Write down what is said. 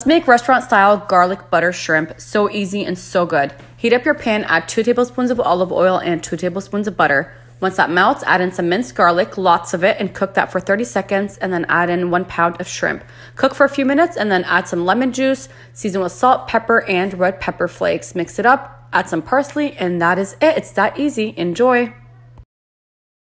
Let's make restaurant style garlic butter shrimp. So easy and so good. Heat up your pan, add 2 tablespoons of olive oil and 2 tablespoons of butter. Once that melts, add in some minced garlic, lots of it, and cook that for 30 seconds, and then add in one pound of shrimp. Cook for a few minutes, and then add some lemon juice, season with salt, pepper, and red pepper flakes. Mix it up, add some parsley, and that is it. It's that easy. Enjoy.